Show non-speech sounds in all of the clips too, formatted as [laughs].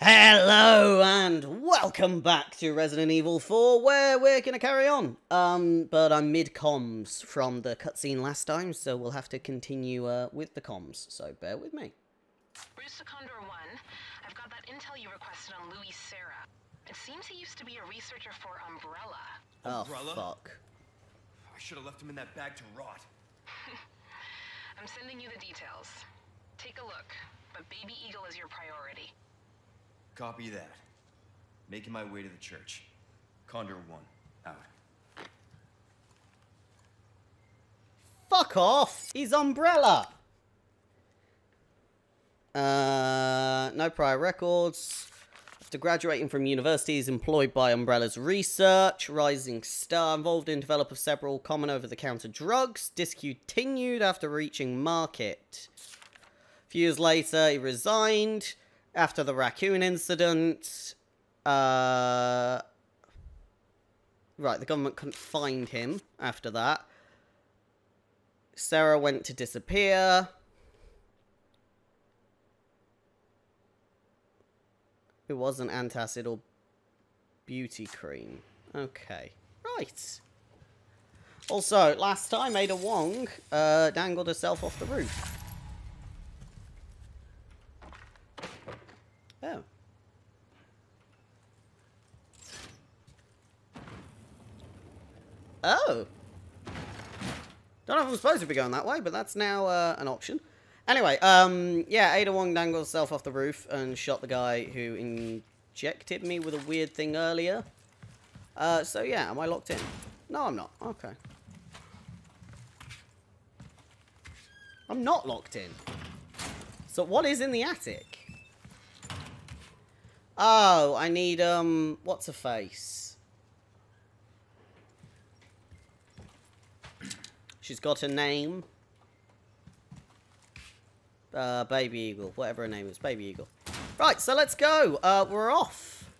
Hello and welcome back to Resident Evil 4, where we're gonna carry on. Um, but I'm mid comms from the cutscene last time, so we'll have to continue uh, with the comms. So bear with me. Bruce Condor 1, I've got that intel you requested on Luis Sera. It seems he used to be a researcher for Umbrella. Oh Umbrella? fuck. I should have left him in that bag to rot. [laughs] I'm sending you the details. Take a look, but Baby Eagle is your priority. Copy that. Making my way to the church. Condor 1, out. Fuck off! He's Umbrella! Uh, no prior records. After graduating from university, he's employed by Umbrella's research. Rising star, involved in develop of several common over-the-counter drugs. Discontinued after reaching market. A few years later, he resigned after the raccoon incident. Uh, right, the government couldn't find him after that. Sera went to disappear. It wasn't antacid or beauty cream. Okay. Right. Also, last time Ada Wong uh, dangled herself off the roof. Oh. Oh. Don't know if I'm supposed to be going that way, but that's now uh, an option. Anyway, um, yeah, Ada Wong dangled herself off the roof and shot the guy who injected me with a weird thing earlier. Uh, so yeah, am I locked in? No, I'm not. Okay. I'm not locked in. So what is in the attic? Oh, I need, um, what's a face? She's got a name. Uh, Baby Eagle, whatever her name is, Baby Eagle. Right, so let's go. Uh, we're off.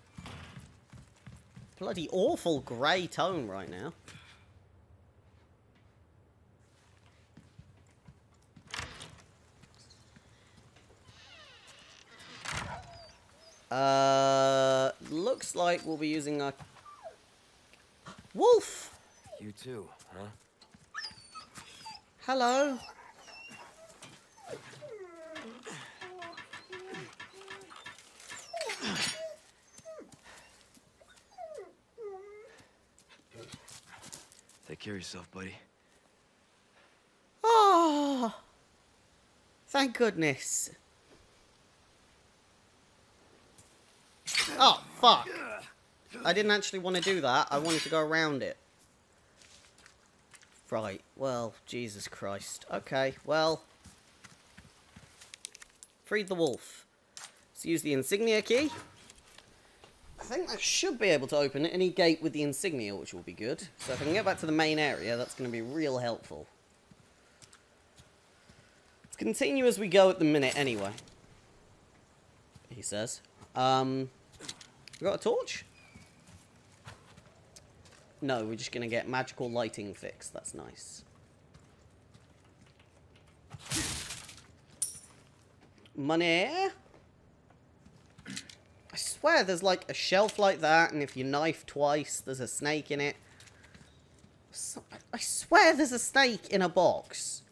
Bloody awful grey tone right now. Uh, looks like we'll be using a wolf. You too, huh? Hello. Take care of yourself, buddy. Oh, thank goodness. Oh, fuck. I didn't actually want to do that. I wanted to go around it. Right, well, Jesus Christ. Okay, well. Freed the wolf. Let's use the insignia key. I think that should be able to open any gate with the insignia, which will be good. So if I can get back to the main area, that's going to be real helpful. Let's continue as we go at the minute anyway. He says. Um, we got a torch? No, we're just going to get magical lighting fixed. That's nice. Money. I swear there's like a shelf like that, and if you knife twice, there's a snake in it. So, I swear there's a snake in a box.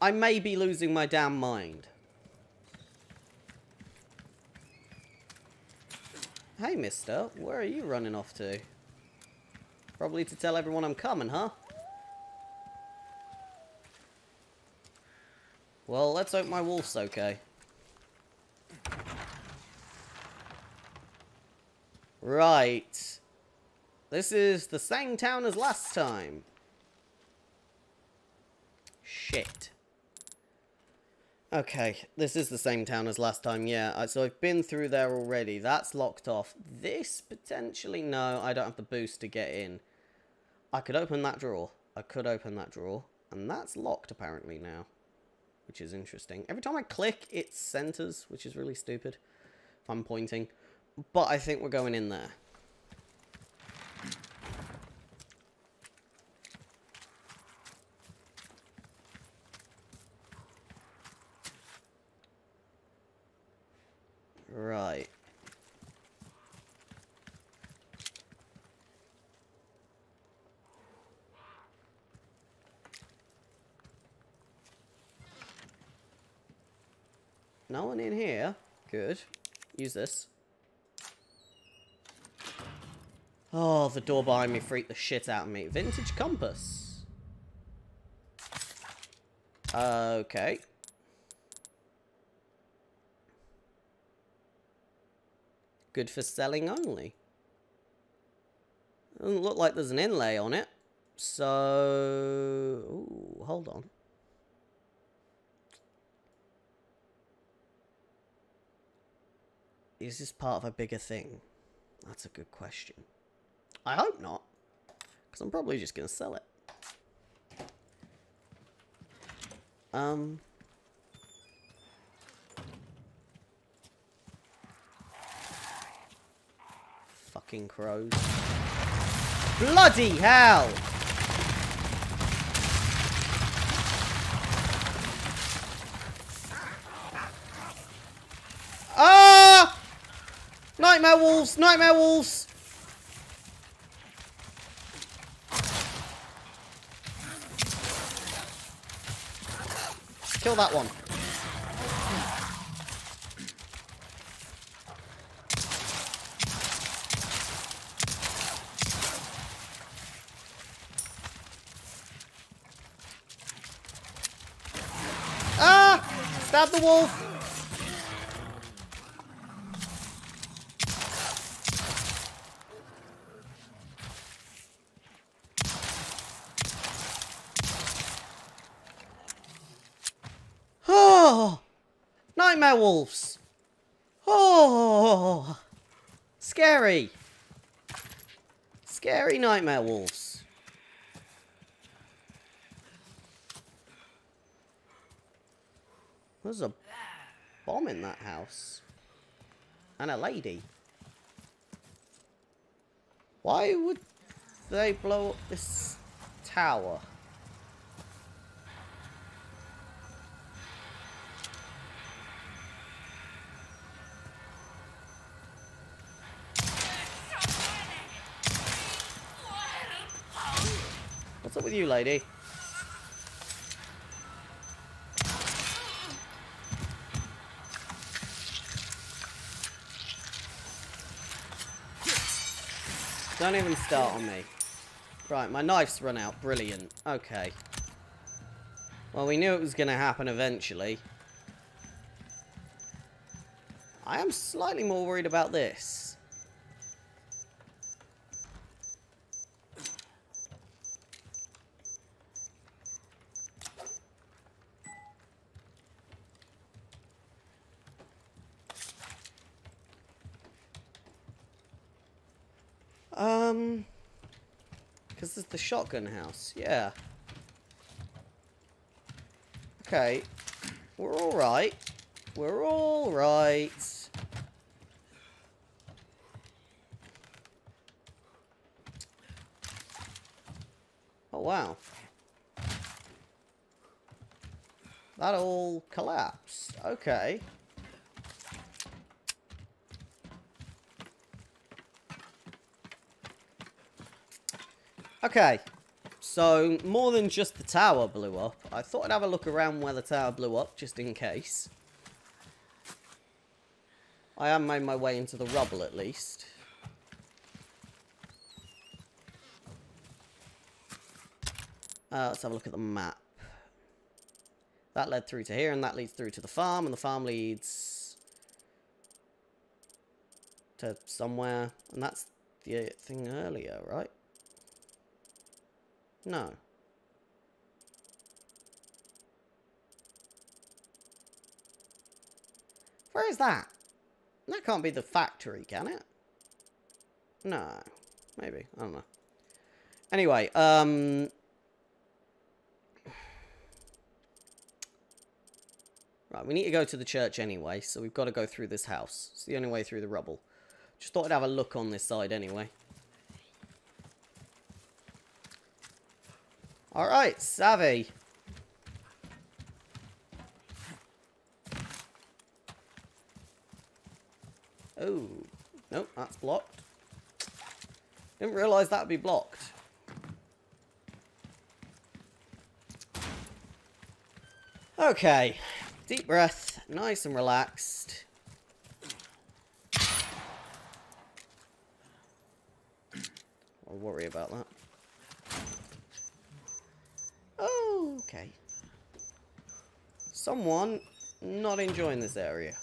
I may be losing my damn mind. Hey, mister. Where are you running off to? Probably to tell everyone I'm coming, huh? Well, let's hope my wolf's okay. Right. This is the same town as last time. Shit. Okay, this is the same town as last time, yeah. Uh, so I've been through there already. That's locked off. This, potentially, no. I don't have the boost to get in. I could open that drawer. I could open that drawer. And that's locked, apparently, now. Which is interesting. Every time I click, it centers, which is really stupid. If I'm pointing. But I think we're going in there. No one in here. Good. Use this. Oh, the door behind me freaked the shit out of me. Vintage compass. Okay. Good for selling only. Doesn't look like there's an inlay on it. So... Ooh, hold on. Is this part of a bigger thing? That's a good question. I hope not. Because I'm probably just going to sell it. Um... Fucking crows. Bloody hell! Nightmare wolves! Nightmare wolves! Kill that one. Ah! Stab the wolf! Oh! Nightmare wolves! Oh! Scary! Scary nightmare wolves. There's a bomb in that house. And a lady. Why would they blow up this tower? With you, lady? Don't even start on me. Right, my knife's run out. Brilliant. Okay. Well, we knew it was going to happen eventually. I am slightly more worried about this. Um, because it's the shotgun house. Yeah. Okay. We're all right. We're all right. Oh, wow. That all collapsed. Okay. Okay. So, more than just the tower blew up. I thought I'd have a look around where the tower blew up, just in case. I have made my way into the rubble, at least. Uh, let's have a look at the map. That led through to here, and that leads through to the farm, and the farm leads to somewhere. And that's the thing earlier, right? No. Where is that? That can't be the factory, can it? No. Maybe. I don't know. Anyway, um... Right, we need to go to the church anyway, so we've got to go through this house. It's the only way through the rubble. Just thought I'd have a look on this side anyway. Alright, savvy. Oh, nope, that's blocked. Didn't realise that would be blocked. Okay. Deep breath, nice and relaxed. I'll worry about that. Oh, okay. Someone not enjoying this area.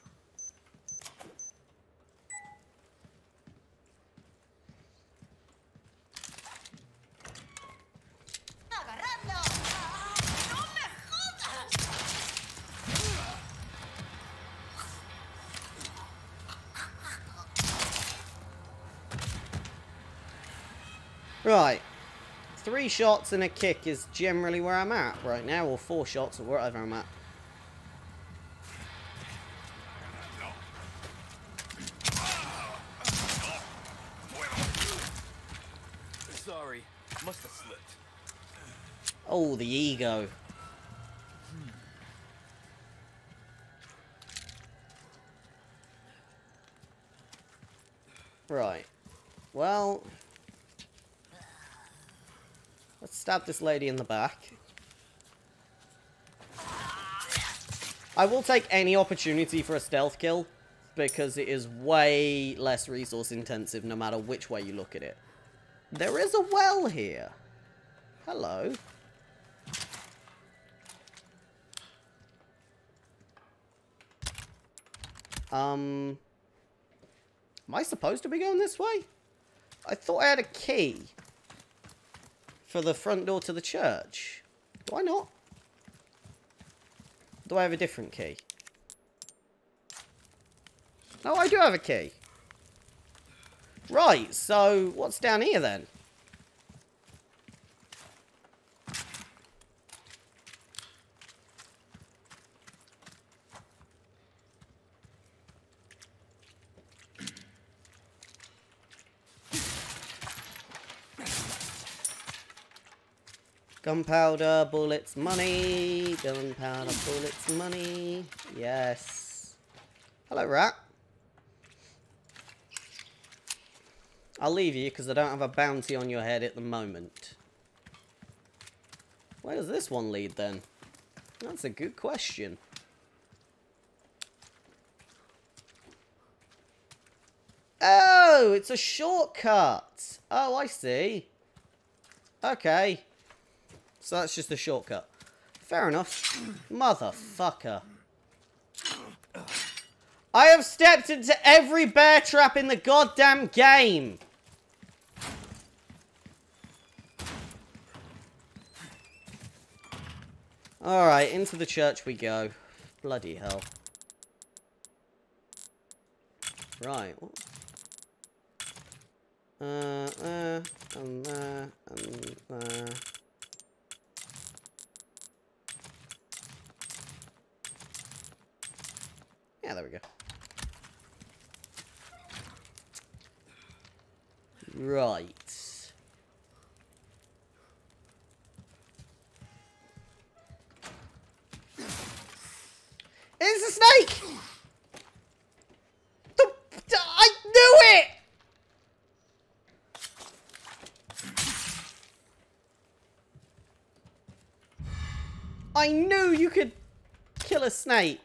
Right. Three shots and a kick is generally where I'm at right now, or four shots or wherever I'm at. Sorry. Must have slipped. Oh, the ego. Right. Well... Let's stab this lady in the back. I will take any opportunity for a stealth kill, because it is way less resource intensive no matter which way you look at it. There is a well here. Hello. Um... Am I supposed to be going this way? I thought I had a key for the front door to the church. Why not? Do I have a different key? No, I do have a key. Right, so what's down here then? Gunpowder, bullets, money. Gunpowder, bullets, money. Yes. Hello, rat. I'll leave you because I don't have a bounty on your head at the moment. Where does this one lead then? That's a good question. Oh, it's a shortcut. Oh, I see. Okay. So that's just a shortcut. Fair enough. Motherfucker. I have stepped into every bear trap in the goddamn game. Alright, into the church we go. Bloody hell. Right. Uh, uh, and there. Yeah, there we go. Right. It's a snake! I knew it! I knew you could kill a snake.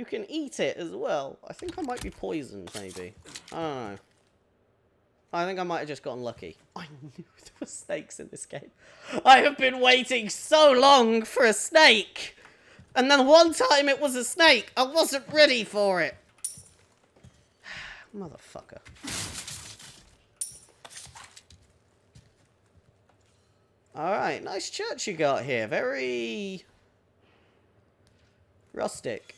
You can eat it as well. I think I might be poisoned, maybe. I don't know. I think I might have just gotten lucky. [laughs] I knew there were snakes in this game. I have been waiting so long for a snake. And then one time it was a snake. I wasn't ready for it. [sighs] Motherfucker. Alright, nice church you got here. Very... rustic.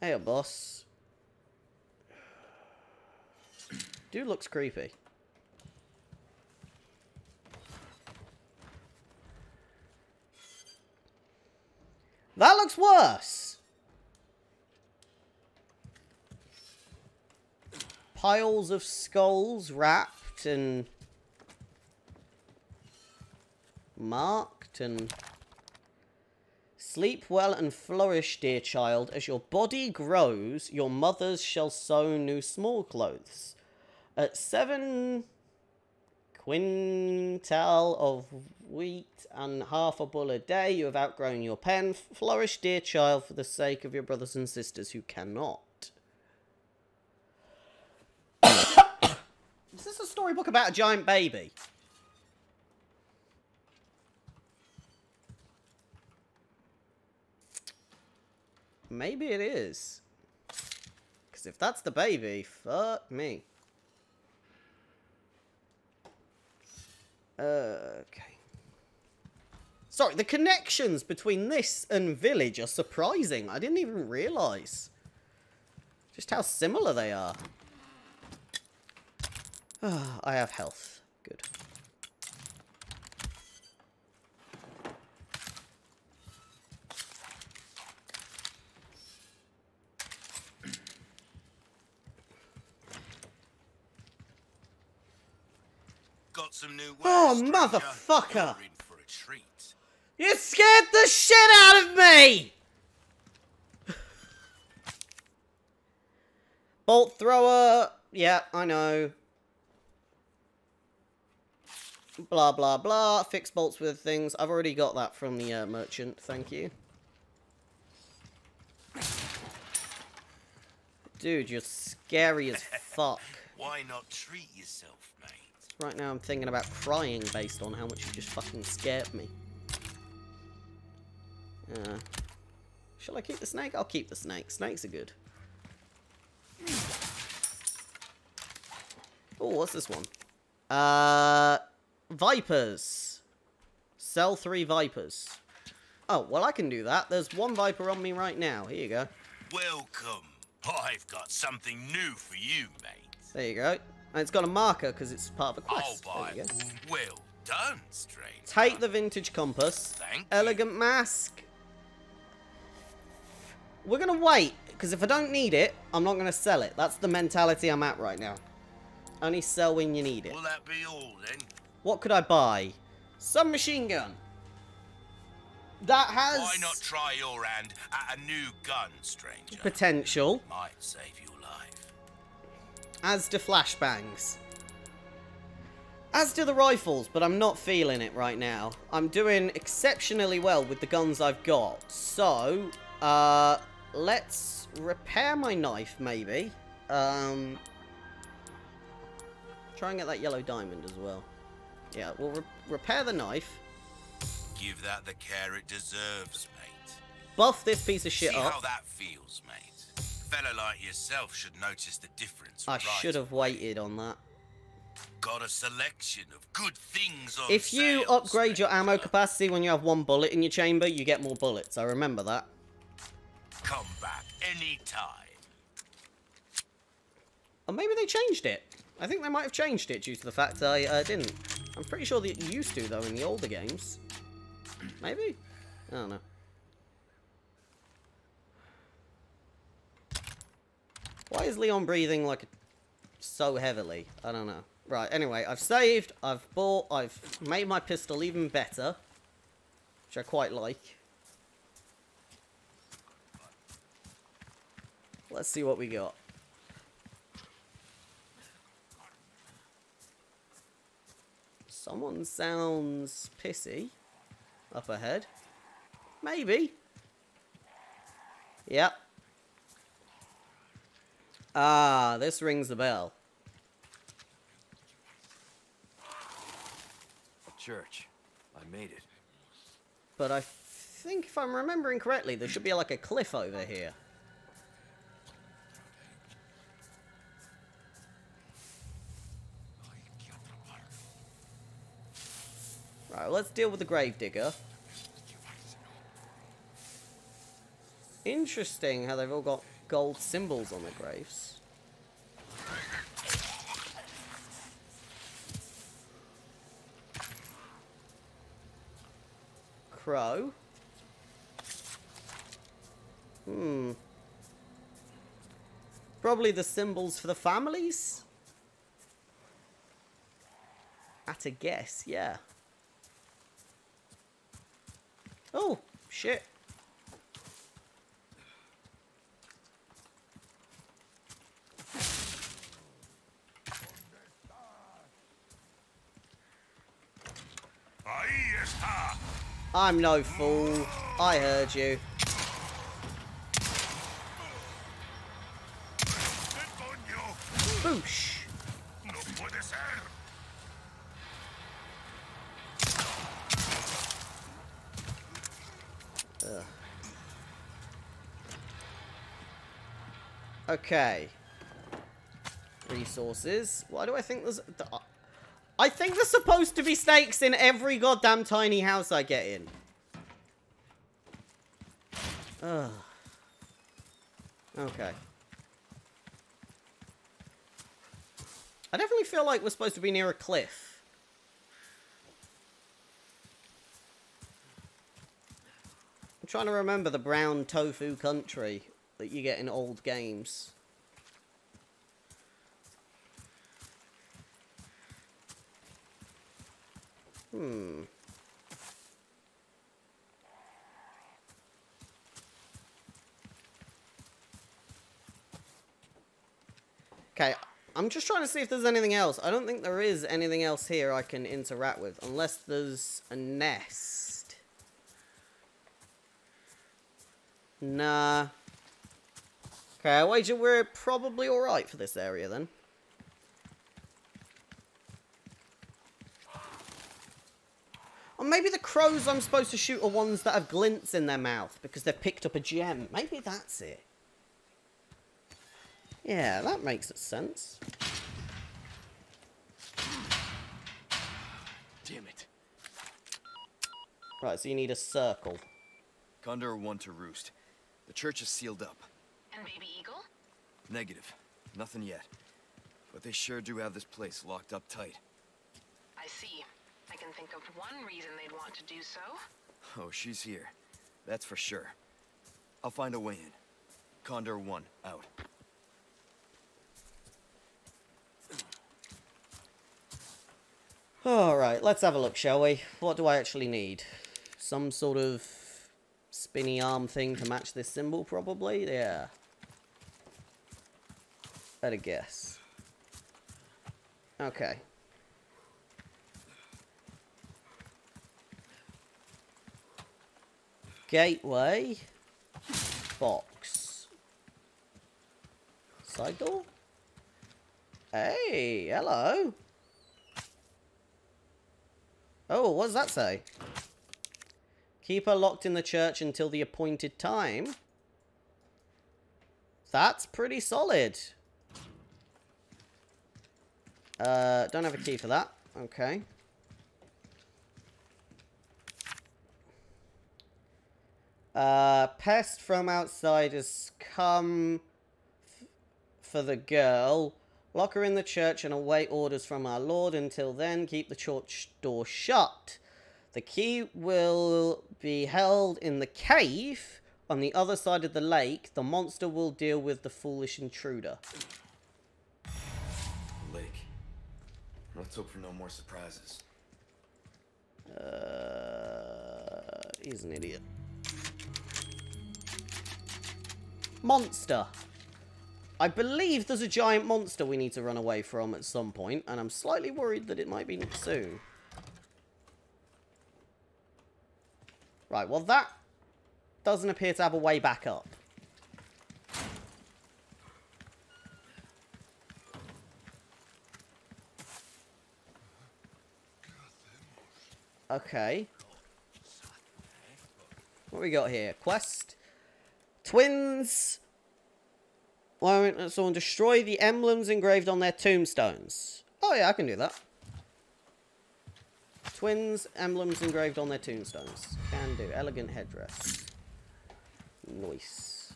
Hey, boss. Dude looks creepy. That looks worse. Piles of skulls wrapped and marked and Sleep well and flourish, dear child. As your body grows, your mothers shall sew new small clothes. At seven quintal of wheat and half a bull a day, you have outgrown your pen. Flourish, dear child, for the sake of your brothers and sisters who cannot. [coughs] Is this a storybook about a giant baby? Maybe it is. Because if that's the baby, fuck me. Okay. Sorry, the connections between this and Village are surprising. I didn't even realise. Just how similar they are. Ah, [sighs] I have health. Good. Some new Oh, motherfucker. You're for a treat. You scared the shit out of me! [laughs] Bolt thrower. Yeah, I know. Blah, blah, blah. Fix bolts with things. I've already got that from the uh, merchant. Thank you. Dude, you're scary as [laughs] fuck. Why not treat yourself? Right now I'm thinking about crying based on how much you just fucking scared me. Uh, shall I keep the snake? I'll keep the snake. Snakes are good. Oh, what's this one? Uh, Vipers. Sell three Vipers. Oh, well I can do that. There's one Viper on me right now. Here you go. Welcome. I've got something new for you, mate. There you go. And it's got a marker because it's part of a I'll quest. buy There you go. well done, stranger. Take the vintage compass. Thank you. Elegant mask. We're gonna wait, because if I don't need it, I'm not gonna sell it. That's the mentality I'm at right now. Only sell when you need it. Will that be all then? What could I buy? Some machine gun. That has Why not try your hand at a new gun, stranger? potential, Might save life. As do flashbangs. As do the rifles, but I'm not feeling it right now. I'm doing exceptionally well with the guns I've got. So, uh, let's repair my knife, maybe. Um, try and get that yellow diamond as well. Yeah, we'll re repair the knife. Give that the care it deserves, mate. Buff this piece of shit See up. how that feels, mate. Like yourself should notice the difference. I right should have waited on that. Got a selection of good things on If you sale, upgrade your ammo capacity when you have one bullet in your chamber, you get more bullets. I remember that. Come back anytime. Or maybe they changed it. I think they might have changed it due to the fact I uh, didn't. I'm pretty sure that you used to, though, in the older games. Maybe? I don't know. Why is Leon breathing like so heavily? I don't know. Right, anyway, I've saved, I've bought, I've made my pistol even better. Which I quite like. Let's see what we got. Someone sounds pissy. Up ahead. Maybe. Yep. Ah, this rings a bell. Church. I made it. But I think if I'm remembering correctly, there should be like a cliff over here. Right, let's deal with the gravedigger. Interesting how they've all got gold symbols on the graves. Crow. Hmm. Probably the symbols for the families? At a guess, yeah. Oh, shit. I'm no fool. I heard you. Boosh. Okay. Resources. Why do I think there's... I think there's supposed to be snakes in every goddamn tiny house I get in. Ugh. Okay. I definitely feel like we're supposed to be near a cliff. I'm trying to remember the brown tofu country that you get in old games. Hmm. Okay, I'm just trying to see if there's anything else. I don't think there is anything else here I can interact with, unless there's a nest. Nah. Okay, I wager we're probably alright for this area then. Or maybe the crows I'm supposed to shoot are ones that have glints in their mouth because they've picked up a gem. Maybe that's it. Yeah, that makes sense. Damn it. Right, so you need a circle. Condor 1 to roost. The church is sealed up. And Baby Eagle? Negative. Nothing yet. But they sure do have this place locked up tight. I see. I can think of one reason they'd want to do so. Oh, she's here. That's for sure. I'll find a way in. Condor 1, out. Alright, let's have a look, shall we? What do I actually need? Some sort of spinny arm thing to match this symbol, probably? Yeah. Better guess. Okay. Gateway. Box. Side door? Hey, hello. Oh, what does that say? Keep her locked in the church until the appointed time. That's pretty solid. Uh, don't have a key for that. Okay. Uh, pest from outside has come for the girl. Lock her in the church and await orders from our Lord. Until then, keep the church door shut. The key will be held in the cave on the other side of the lake. The monster will deal with the foolish intruder. Lake. Let's hope for no more surprises. Uh, he's an idiot. Monster. I believe there's a giant monster we need to run away from at some point, and I'm slightly worried that it might be soon. Right, well that doesn't appear to have a way back up. Okay. What we got here? Quest. Twins. Why won't someone destroy the emblems engraved on their tombstones? Oh yeah, I can do that. Twins, emblems engraved on their tombstones. Can do. Elegant headdress. Nice.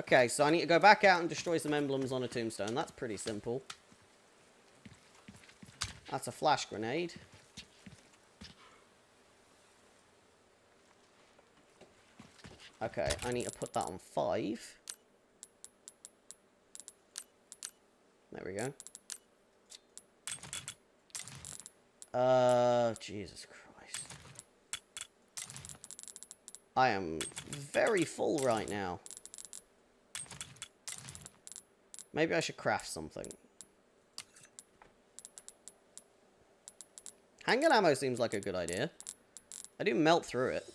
Okay, so I need to go back out and destroy some emblems on a tombstone. That's pretty simple. That's a flash grenade. Okay, I need to put that on five. There we go. Uh, Jesus Christ. I am very full right now. Maybe I should craft something. Handgun ammo seems like a good idea. I do melt through it.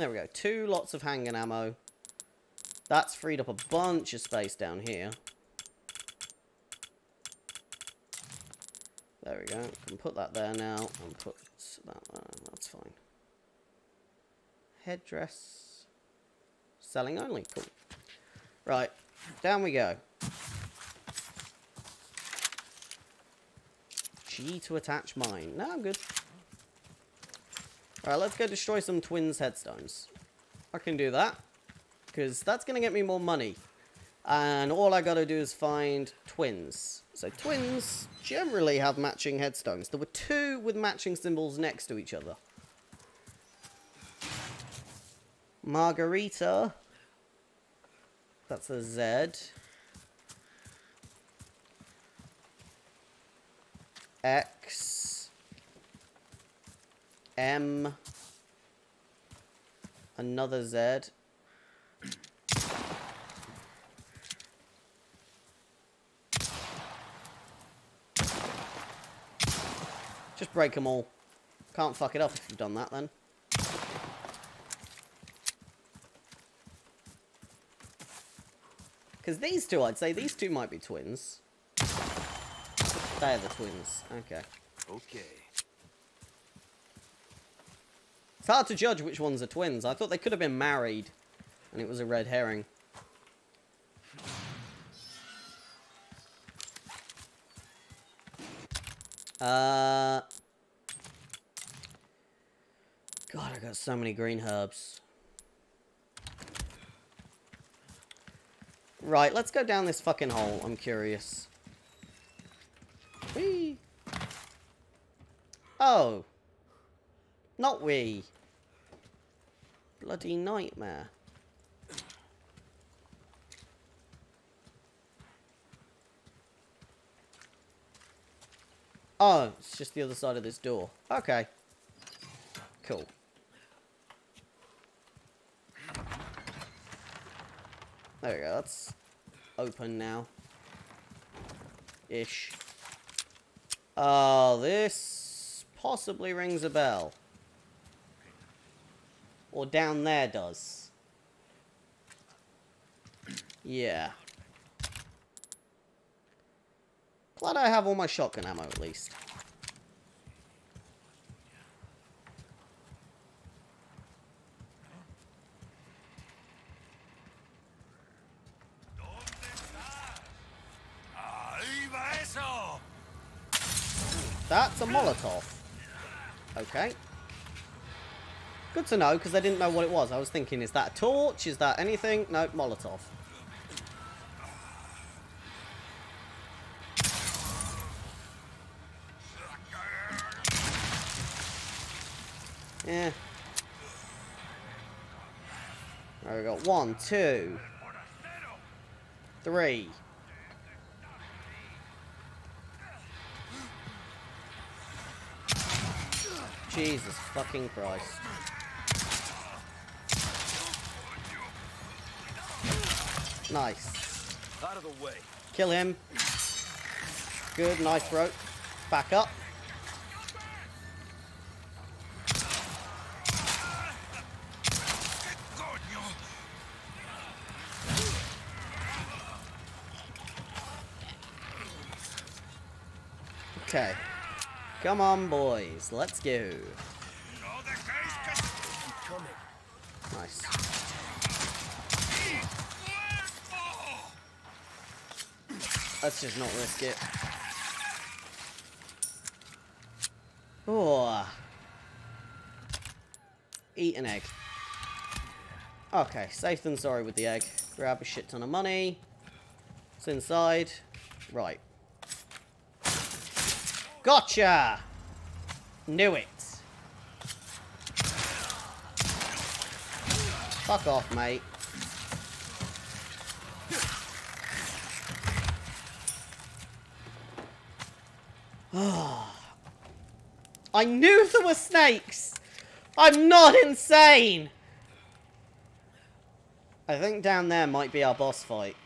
There we go. Two lots of handgun ammo. That's freed up a bunch of space down here. There we go. Can put that there now and put that there. That's fine. Headdress. Selling only. Cool. Right. Down we go. G to attach mine. No, I'm good. Alright, let's go destroy some twins headstones. I can do that. Because that's going to get me more money. And all I got to do is find twins. So twins generally have matching headstones. There were two with matching symbols next to each other. Margarita. That's a Z. X. M. Another Z. Just break them all. Can't fuck it up if you've done that then. Because these two, I'd say these two might be twins. They're the twins. Okay. Okay. It's hard to judge which ones are twins. I thought they could have been married. And it was a red herring. Uh... God, I got so many green herbs. Right, let's go down this fucking hole. I'm curious. Whee! Oh. Not we. Bloody nightmare. Oh, it's just the other side of this door. Okay. Cool. There we go, that's open now. Ish. Oh, this possibly rings a bell. Or down there does. Yeah. Glad I have all my shotgun ammo at least. That's a Molotov. Okay. Good to know, because I didn't know what it was. I was thinking, is that a torch? Is that anything? No, Molotov. Yeah. There we go. One, two, three. Jesus fucking Christ. Nice. Out of the way. Kill him. Good, nice throat. Back up. Okay. Come on, boys. Let's go. Coming. Nice. Let's just not risk it. Oh. Eat an egg. Okay, safe than sorry with the egg. Grab a shit ton of money. It's inside. Right. Gotcha! Knew it. Fuck off, mate. I knew there were snakes! I'm not insane! I think down there might be our boss fight.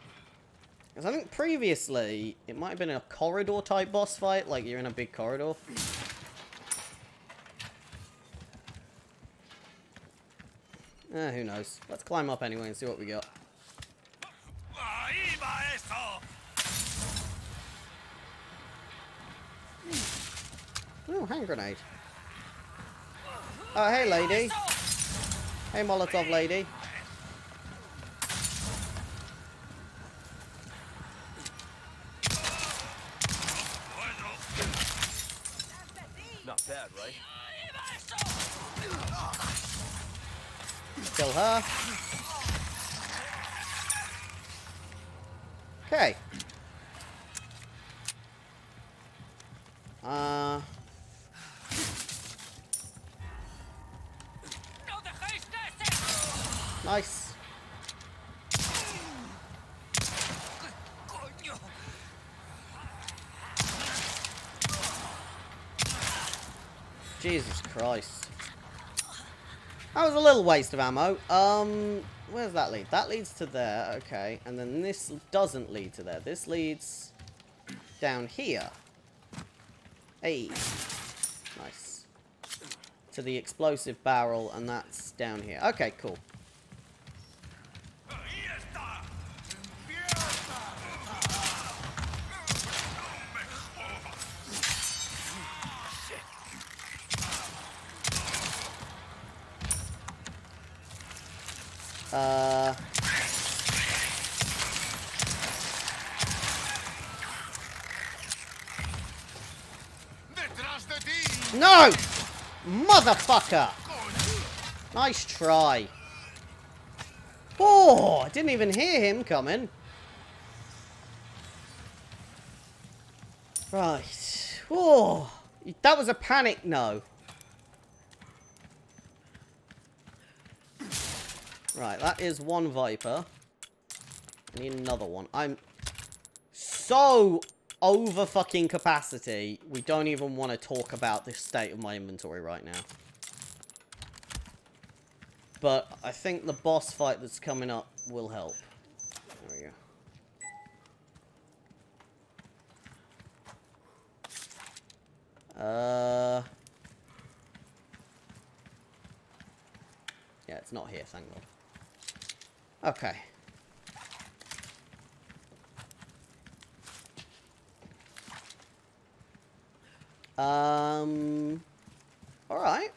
Because I think previously, it might have been a corridor type boss fight, like you're in a big corridor. Eh, who knows. Let's climb up anyway and see what we got. Oh, hand grenade. Oh, hey, lady. Hey, Molotov lady. Not bad, right? Kill her. Okay. Uh. Nice. Jesus Christ. That was a little waste of ammo. Um, where's that lead? That leads to there, okay. And then this doesn't lead to there. This leads down here. Hey. Nice. To the explosive barrel, and that's down here. Okay, cool. Nice try. Oh, I didn't even hear him coming. Right. Oh, that was a panic no. Right, that is one Viper. I need another one. I'm so over fucking capacity. We don't even want to talk about the state of my inventory right now. But I think the boss fight that's coming up will help. There we go. Uh... Yeah, it's not here, thank God. Okay. Um. All right.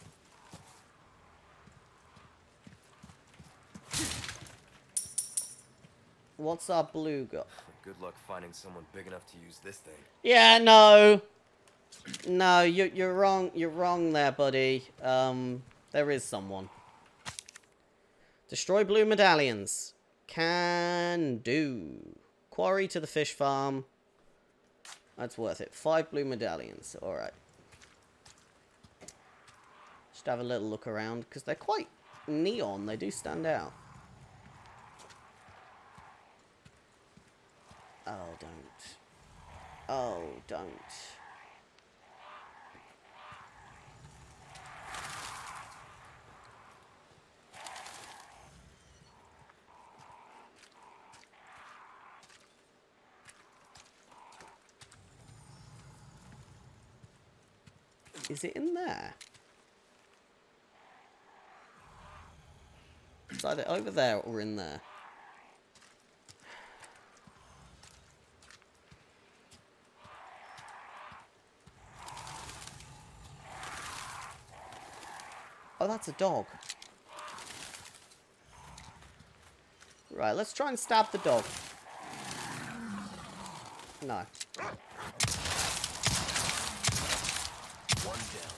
What's our blue got? Good luck finding someone big enough to use this thing. Yeah, no. No, you, you're wrong. You're wrong there, buddy. Um, there is someone. Destroy blue medallions. Can do. Quarry to the fish farm. That's worth it. Five blue medallions. Alright. Just have a little look around. Because they're quite neon. They do stand out. Oh, don't. Oh, don't. Is it in there? It's either over there or in there. Oh, that's a dog. Right, let's try and stab the dog. No. One down.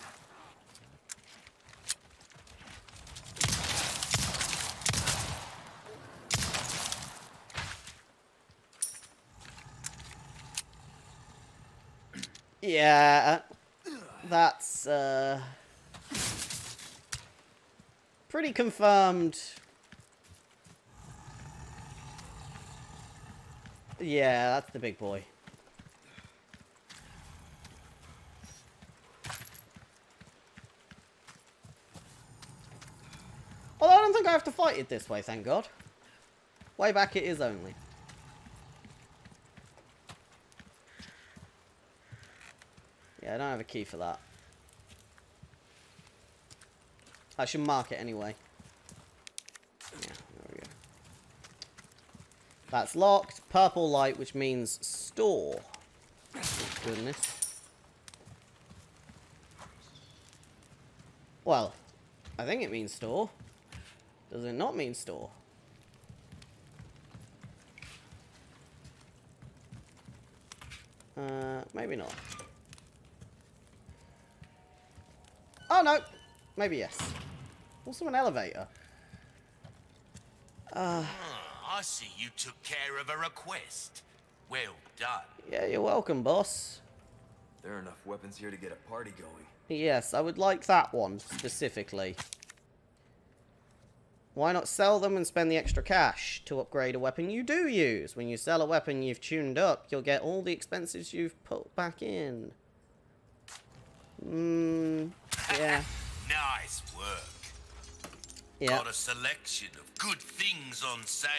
Yeah, that's uh, Pretty confirmed. Yeah, that's the big boy. Although I don't think I have to fight it this way, thank god. Way back it is only. Yeah, I don't have a key for that. I should mark it anyway. Yeah, there we go. That's locked. Purple light, which means store. Goodness. Well, I think it means store. Does it not mean store? Uh, maybe not. Oh no! Maybe yes. Also an elevator. Uh, Ah, I see you took care of a request. Well done. yeah, you're welcome, boss. There are enough weapons here to get a party going. Yes, I would like that one, specifically. Why not sell them and spend the extra cash to upgrade a weapon you do use? When you sell a weapon you've tuned up, you'll get all the expenses you've put back in. Mmm, yeah. [laughs] Nice work. Yeah. Got a selection of good things on sale,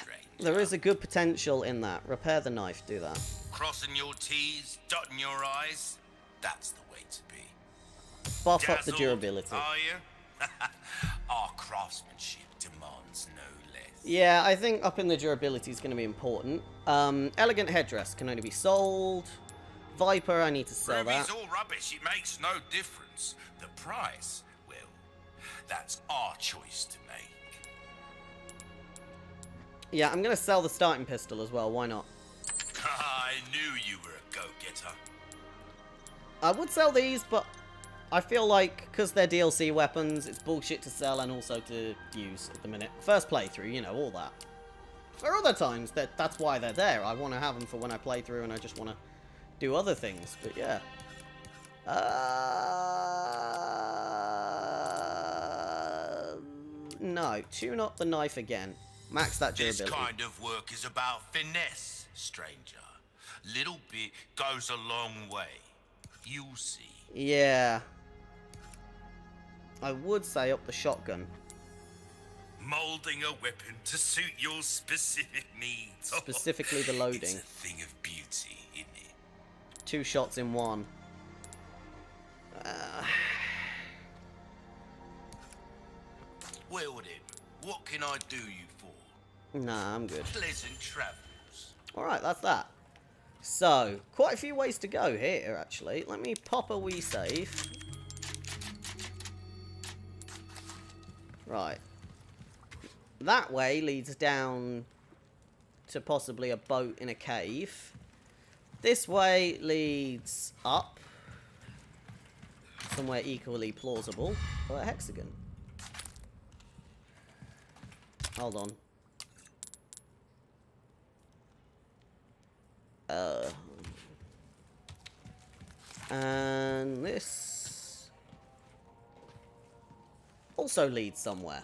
stranger. There is a good potential in that. Repair the knife, do that. Crossing your T's, dotting your I's. That's the way to be. Buff up the durability. Are you? [laughs] Our craftsmanship demands no less. Yeah, I think upping the durability is going to be important. Um, elegant headdress can only be sold. Viper, I need to sell Ruby's that. all rubbish. It makes no difference. The price, that's our choice to make. Yeah, I'm going to sell the starting pistol as well. Why not? [laughs] I knew you were a go-getter. I would sell these, but I feel like because they're DLC weapons, it's bullshit to sell and also to use at the minute. First playthrough, you know, all that. For other times, that that's why they're there. I want to have them for when I play through and I just want to do other things. But yeah. Uh, no, tune up the knife again. Max that durability. This kind of work is about finesse, stranger. Little bit goes a long way. You'll see. Yeah. I would say up the shotgun. Molding a weapon to suit your specific needs. [laughs] Specifically the loading. It's a thing of beauty, isn't it? Two shots in one. Uh, Well then, what can I do you for? nah, I'm good. Pleasant travels. Alright, that's that. So, quite a few ways to go here, actually. Let me pop a wee save. Right. That way leads down to possibly a boat in a cave. This way leads up. Somewhere equally plausible. Or a hexagon. Hold on. Uh, and this also leads somewhere.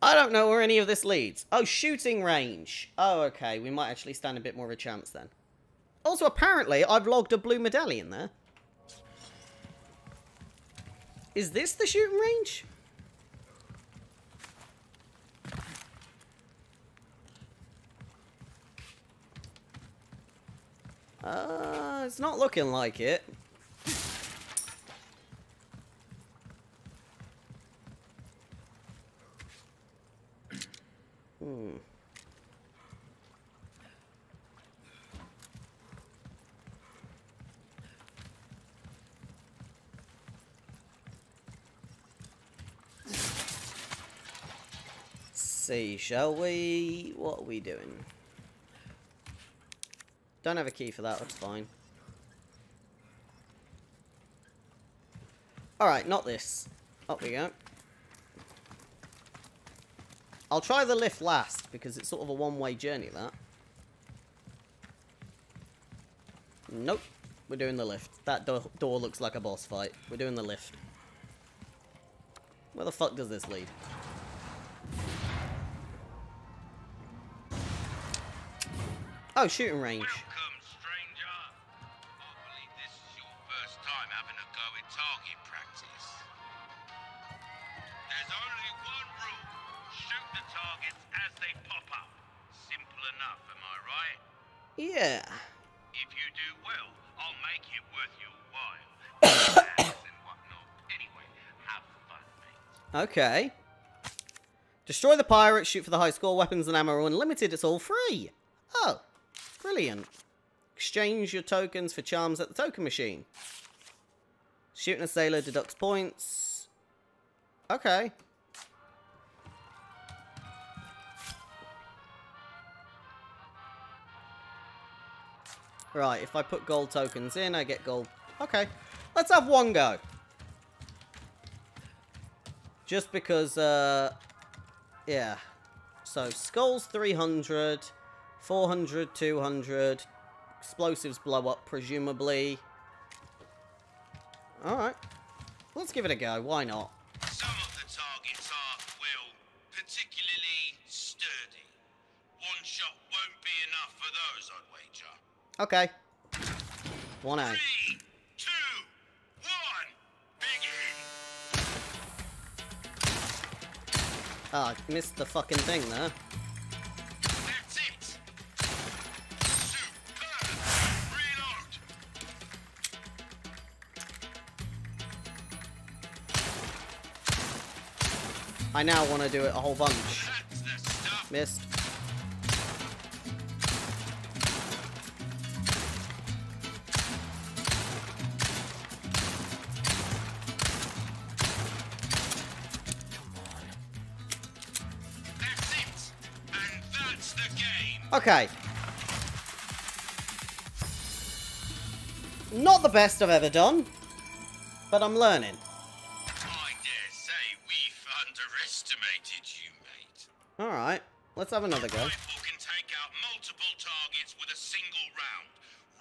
I don't know where any of this leads. Oh, shooting range. Oh, okay. We might actually stand a bit more of a chance then. Also, apparently, I've logged a blue medallion there. Is this the shooting range? Uh, it's not looking like it. Hmm. see, shall we? What are we doing? Don't have a key for that, that's fine. Alright, not this. Up we go. I'll try the lift last, because it's sort of a one-way journey, that. Nope. We're doing the lift. That do door looks like a boss fight. We're doing the lift. Where the fuck does this lead? Oh, shooting range. Okay. Destroy the pirates, shoot for the high score, weapons and ammo are unlimited, it's all free. Oh, brilliant. Exchange your tokens for charms at the token machine. Shooting a sailor deducts points. Okay. Right, if I put gold tokens in, I get gold. Okay, let's have one go. Just because, uh, yeah. So, skulls 300, 400, 200, explosives blow up, presumably. Alright. Let's give it a go, why not? Some of the targets are, well, particularly sturdy. One shot won't be enough for those, I'd wager. Okay. 1A. Three, Ah, I missed the fucking thing there. That's it! Reload! I now want to do it a whole bunch. Missed. Okay. Not the best I've ever done, but I'm learning. I dare say we've underestimated you, mate. Alright, let's have another go. Rifle can take out multiple targets with a single round.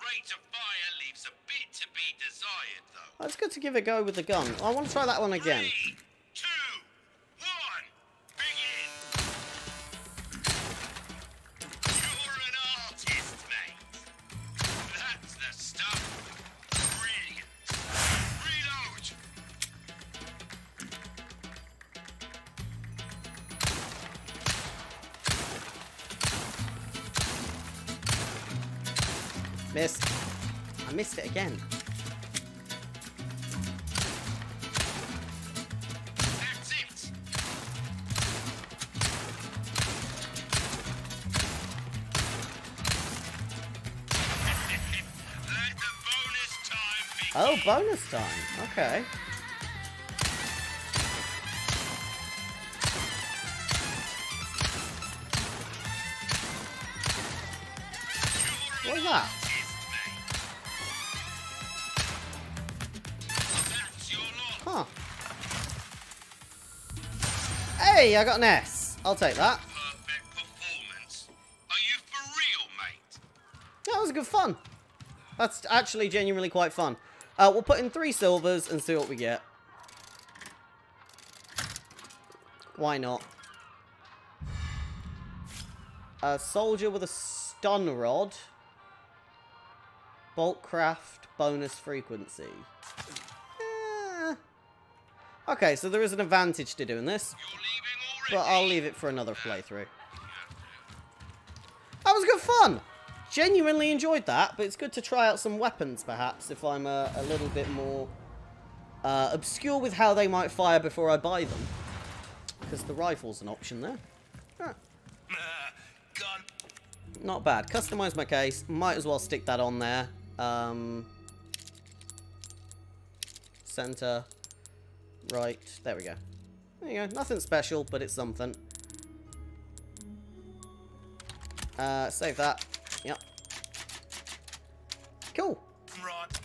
Rate of fire leaves a bit to be desired, though. It's good to give it a go with the gun. I want to try that one again. Bonus time. Okay. What was that? Huh. Hey, I got an S. I'll take that. Perfect performance. Are you for real. That was good fun. That's actually genuinely quite fun. Uh, we'll put in three silvers and see what we get. Why not? A soldier with a stun rod. Bolt craft bonus frequency. Eh. Okay, so there is an advantage to doing this, but? I'll leave it for another playthrough. That was good fun. Genuinely enjoyed that, but it's good to try out some weapons, perhaps, if I'm uh, a little bit more uh, obscure with how they might fire before I buy them. Because the rifle's an option there. Ah, Gun. not bad. Customize my case. Might as well stick that on there. Um, center. Right. There we go. There you go. Nothing special, but it's something. Uh, save that. Yep. Cool. Right.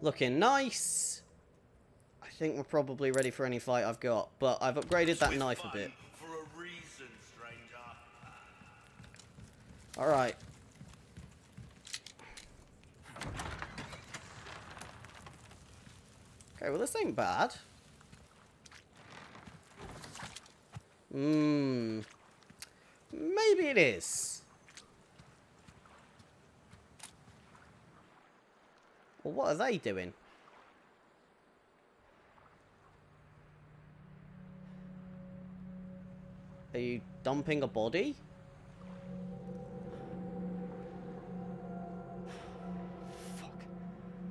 Looking nice. I think we're probably ready for any fight I've got, but I've upgraded that knife a bit. For a reason, stranger. Alright. Okay, well this ain't bad. Hmm. Maybe it is. Well, what are they doing? Are you dumping a body? Fuck.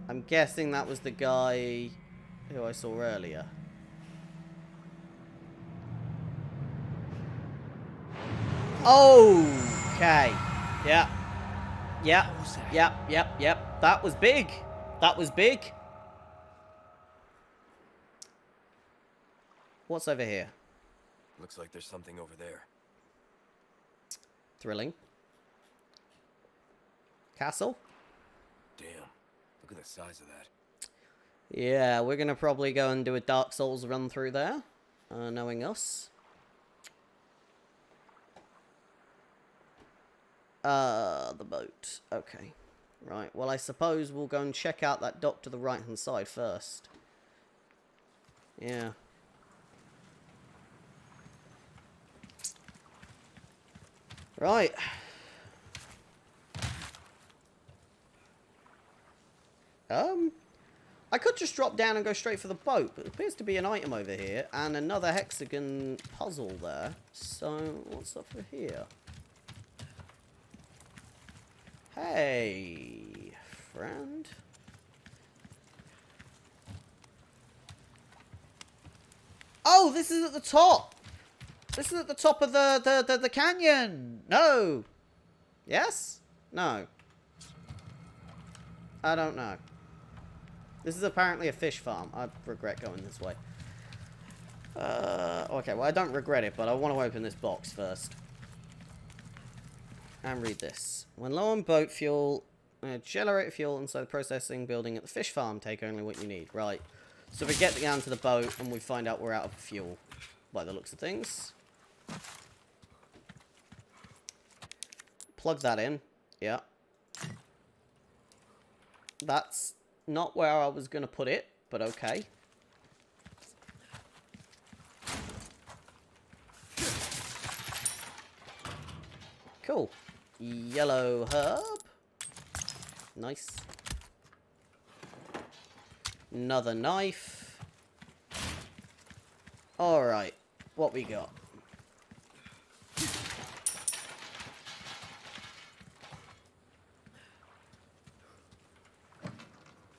I'm guessing that was the guy who I saw earlier. Okay. Yeah. Yep. Yep. Yep. Yep. That was big. That was big. What's over here? Looks like there's something over there. Thrilling. Castle? Damn. Look at the size of that. Yeah, we're gonna probably go and do a Dark Souls run through there, uh, knowing us. Uh, the boat. Okay. Right, well I suppose we'll go and check out that dock to the right hand side first. Yeah. Right. Um, I could just drop down and go straight for the boat, but there appears to be an item over here and another hexagon puzzle there. So, what's up for here? Hey, friend. Oh, this is at the top. This is at the top of the, the, the, the canyon. No. Yes? No. I don't know. This is apparently a fish farm. I regret going this way. Uh, okay, well, I don't regret it, but I want to open this box first. And read this. When low on boat fuel, uh, generator fuel inside the processing building at the fish farm, take only what you need. Right. So we get down to the boat and we find out we're out of fuel. By the looks of things. Plug that in. Yeah. That's not where I was going to put it, but okay. Cool. Yellow herb. Nice. Another knife. Alright. What we got?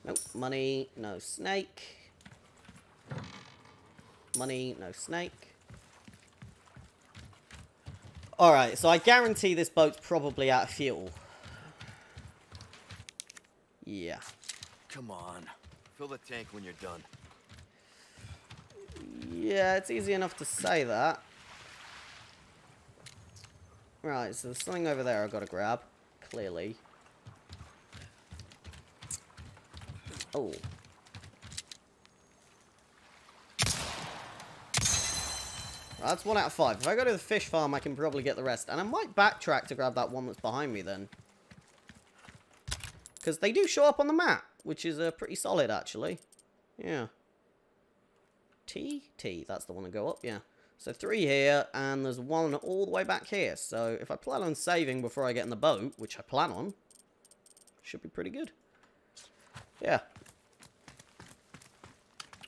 Nope. Money, no snake. Money, no snake. Alright, so I guarantee this boat's probably out of fuel. Yeah. Come on. Fill the tank when you're done. Yeah, it's easy enough to say that. Right, so there's something over there I've got to grab. Clearly. Oh. That's one out of five. If I go to the fish farm, I can probably get the rest. And I might backtrack to grab that one that's behind me then. Because they do show up on the map, which is uh, pretty solid, actually. Yeah. T? T, that's the one to go up, yeah. So three here, and there's one all the way back here. So if I plan on saving before I get in the boat, which I plan on, should be pretty good. Yeah.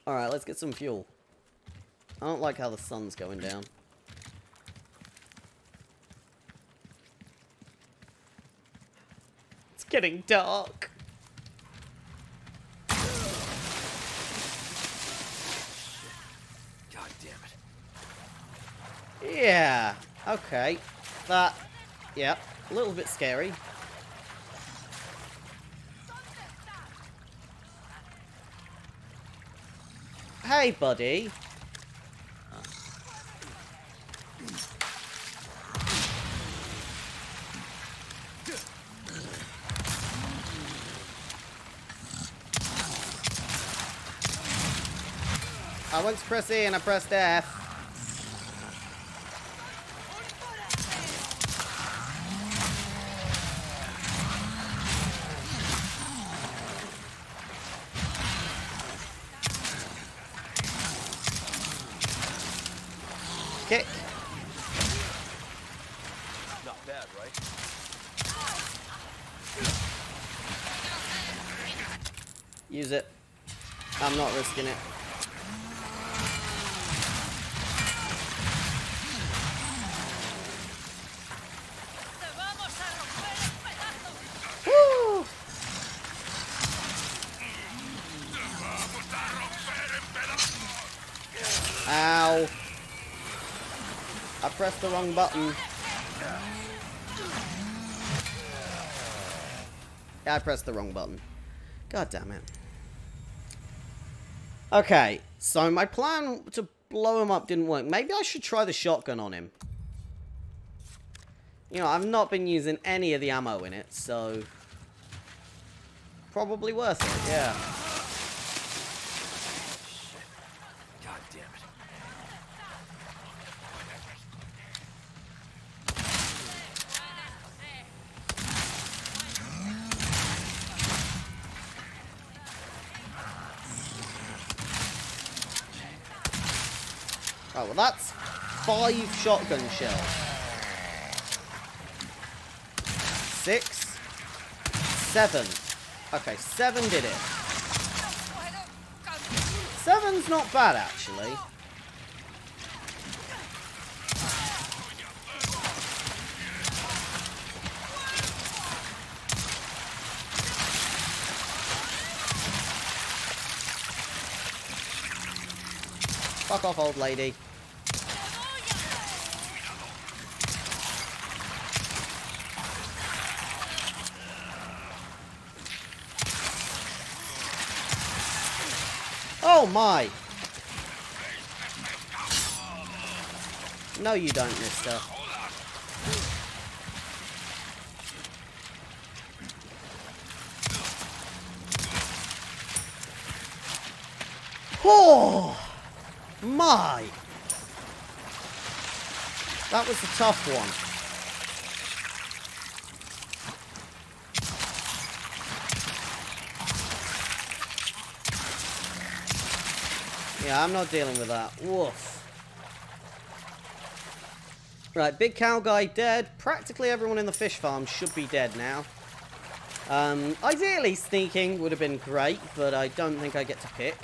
Alright, let's get some fuel. I don't like how the sun's going down. It's getting dark. God damn it. Yeah. Okay. That. yeah, a little bit scary. Hey, buddy. I to press A and I pressed F. Kick. Not bad, right? Use it. I'm not risking it. Woo! pressed the wrong button. Yeah, I pressed the wrong button. God damn it. Okay, so my plan to blow him up didn't work. Maybe I should try the shotgun on him. You know, I've not been using any of the ammo in it, so... Probably worth it, yeah. God damn it. Oh, well that's five shotgun shells. Six. Seven. Okay, seven did it. Seven's not bad, actually. Fuck off, old lady. Oh my! No you don't, mister. Oh! My! That was a tough one. Yeah, I'm not dealing with that. Woof. Right, big cow guy dead. Practically everyone in the fish farm should be dead now. Um, ideally, sneaking would have been great, but I don't think I get to pick.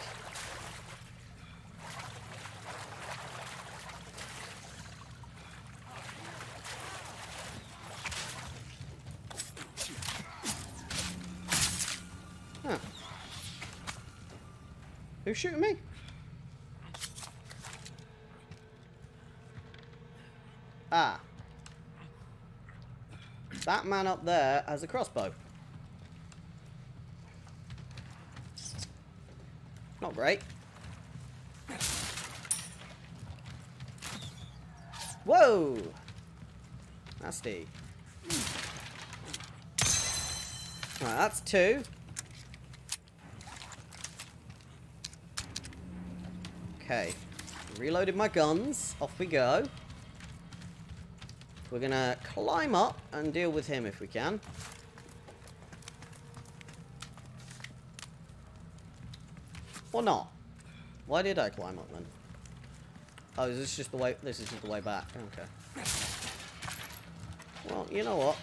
Huh. Who's shooting me? Ah. That man up there has a crossbow. Not great. Whoa! Nasty. Right, that's two. Okay. Reloaded my guns. Off we go. We're gonna climb up and deal with him if we can. Or not. Why did I climb up then? Oh, is this just the way this is just the way back? Okay. Well, you know what?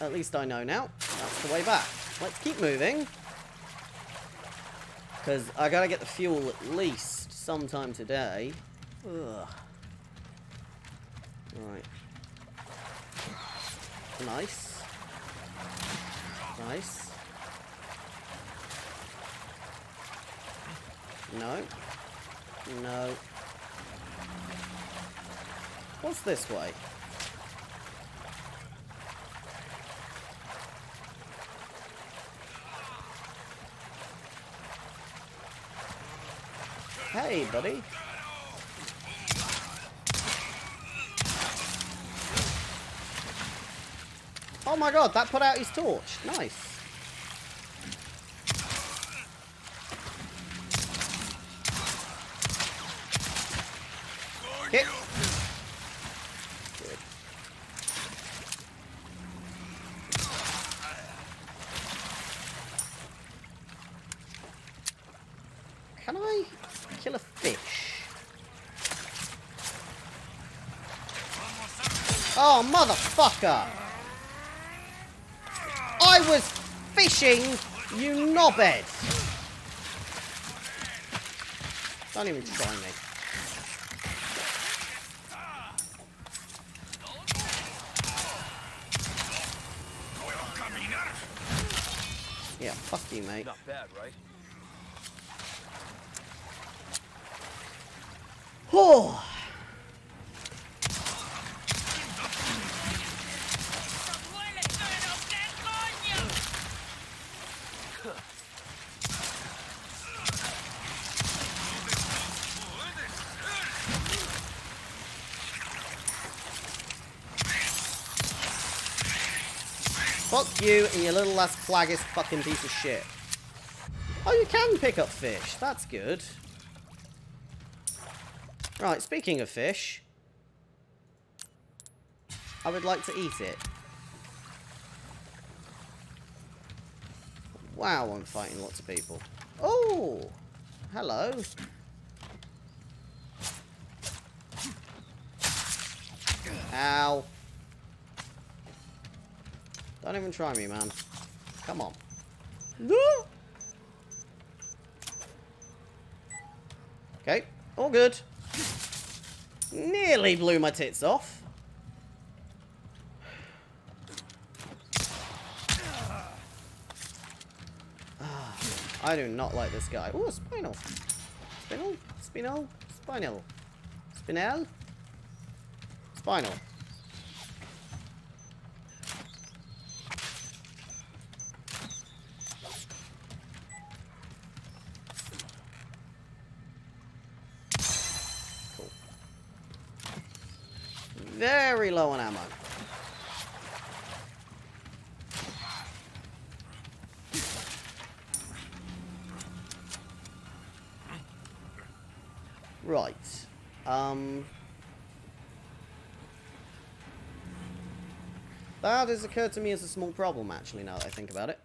At least I know now. That's the way back. Let's keep moving. Because I gotta get the fuel at least sometime today. Ugh. Right. Nice. Nice. No. No. What's this way? Hey, buddy. Oh my god, that put out his torch. Nice. Hit. Good. Can I kill a fish? Oh, motherfucker! I was fishing, you knobhead! Don't even try me. Yeah, fuck you, mate. Not bad, right? Oh! Fuck you and your little Las Plagas fucking piece of shit. Oh, you can pick up fish. That's good. Right, speaking of fish, I would like to eat it. Wow, I'm fighting lots of people. Oh! Hello. Ow. Don't even try me, man. Come on. Okay, all good. Nearly blew my tits off. Ah, I do not like this guy. Oh, spinal. Spinal? Spinal? Spinal. Spinel? Spinal. Cool. Very low on ammo. Right. Um. That has occurred to me as a small problem, actually, now that I think about it.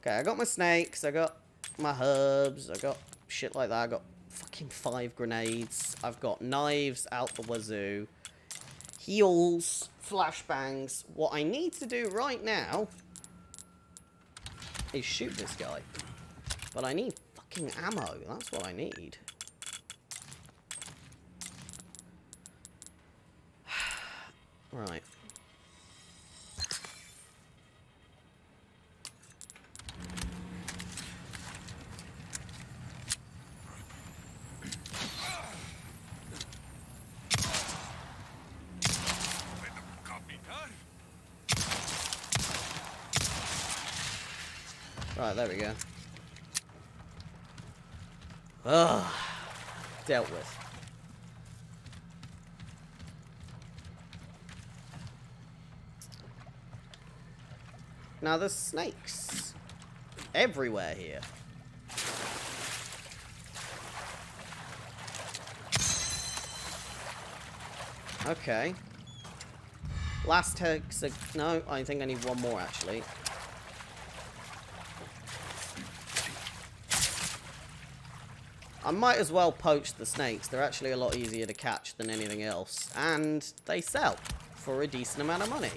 Okay, I got my snakes, I got my herbs, I got shit like that, I got fucking five grenades, I've got knives out the wazoo, heals, flashbangs. What I need to do right now is shoot this guy. But I need fucking ammo, that's what I need. [sighs] Right. Right, there we go. Ugh. Dealt with. Now there's snakes everywhere here. Okay. Last hex. Uh, no, I think I need one more actually. I might as well poach the snakes. They're actually a lot easier to catch than anything else. And they sell for a decent amount of money.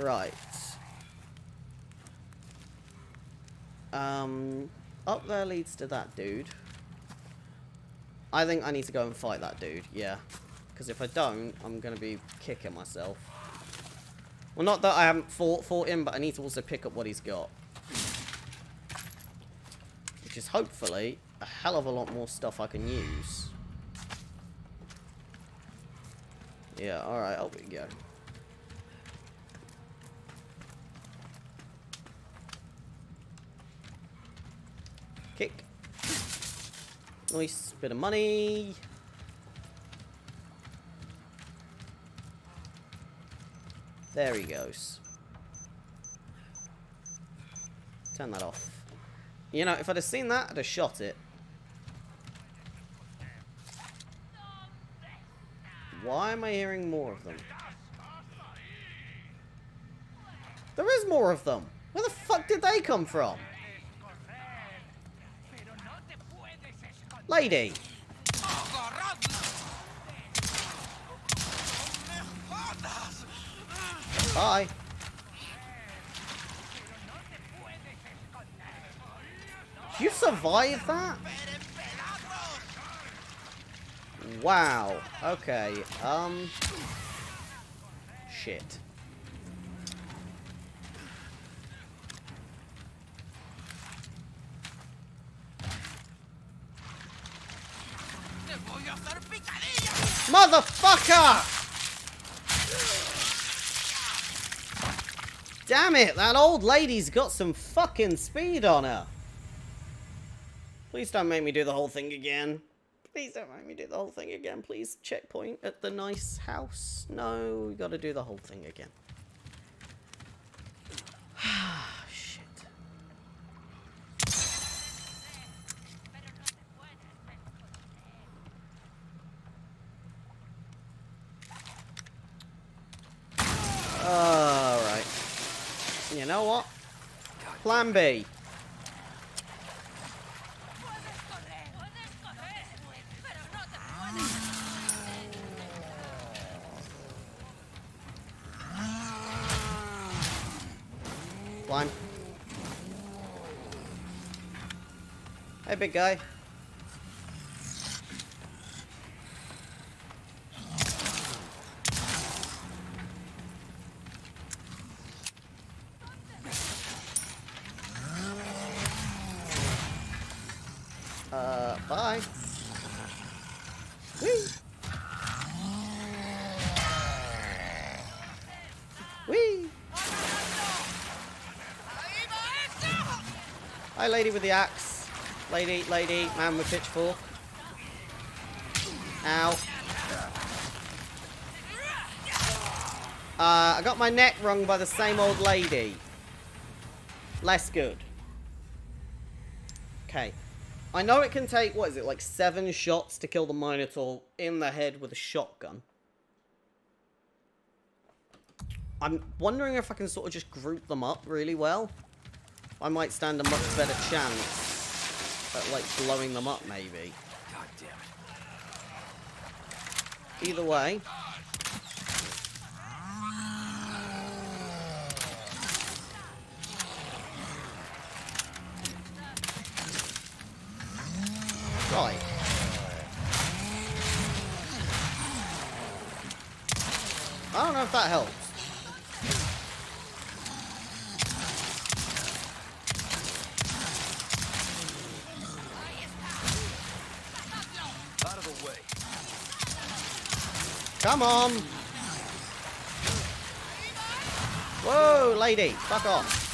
Right. Um, up there leads to that dude. I think I need to go and fight that dude, yeah. Because if I don't, I'm going to be kicking myself. Well, not that I haven't fought, fought him, but I need to also pick up what he's got. Which is hopefully a hell of a lot more stuff I can use. Yeah, alright, up we go. Kick. Nice bit of money. There he goes. Turn that off. You know, if I'd have seen that, I'd have shot it. Why am I hearing more of them? There is more of them. Where the fuck did they come from? Lady. Bye. You survived that? Wow. Okay. Um. Shit. Motherfucker! Damn it, that old lady's got some fucking speed on her. Please don't make me do the whole thing again. Please don't make me do the whole thing again. Please checkpoint at the nice house. No, we gotta do the whole thing again. Shit. Alright. You know what? Plan B. Climb. Hey, big guy. Uh, bye. Whee! Whee! Hi, lady with the axe. Lady, lady, man with pitchfork. Ow. Uh, I got my neck wrung by the same old lady. Less good. Okay. I know it can take, what is it, like seven shots to kill the Minotaur in the head with a shotgun. I'm wondering if I can sort of just group them up really well. I might stand a much better chance at, like, blowing them up, maybe. God damn it. Either way. Right. I don't know if that helps. Come on. Whoa, lady, fuck off.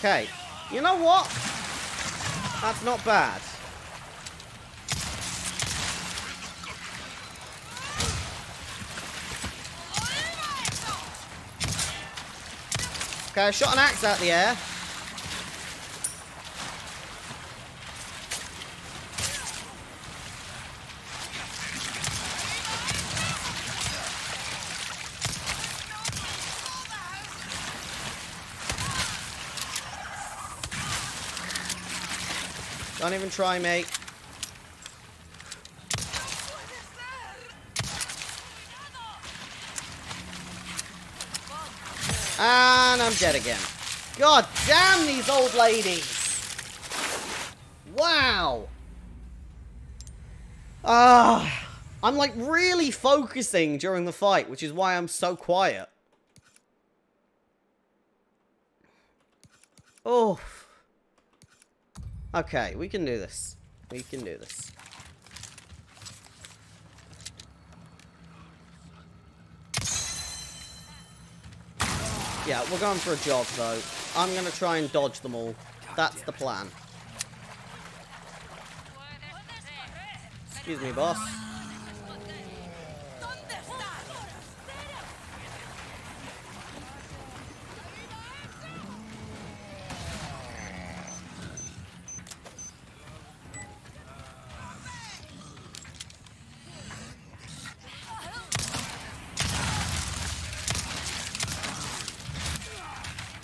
Okay, you know what? That's not bad. Okay, I shot an axe out the air. Don't even try, mate. And I'm dead again. God damn these old ladies! Wow! Ah, I'm like really focusing during the fight, which is why I'm so quiet. Oh. Okay, we can do this. We can do this. Yeah, we're going for a jog, though. I'm going to try and dodge them all. That's the plan. Excuse me, boss.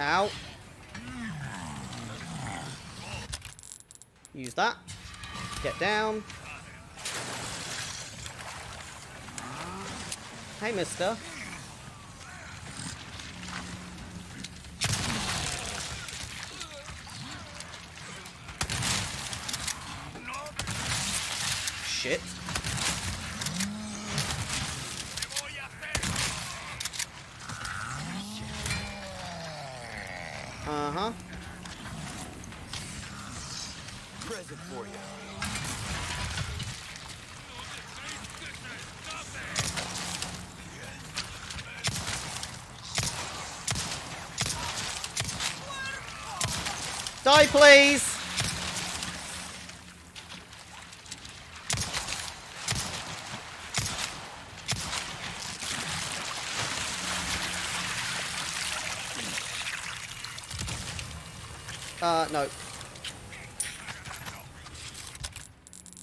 Ow. Use that. Get down. Hey, mister. Shit. Uh-huh. Present for you. Die, please! Uh, no.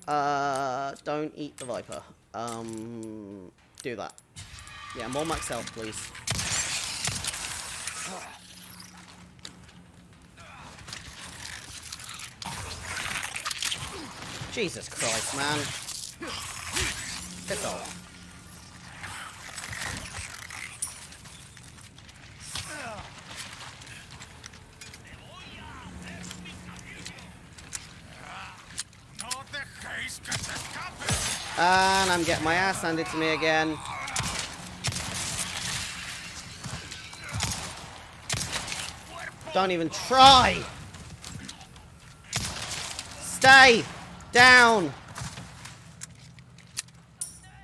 Uh, don't eat the Viper. Um, do that. Yeah, more max health, please. Jesus Christ, man. Piss off. And I'm getting my ass handed to me again. Don't even try! Stay down!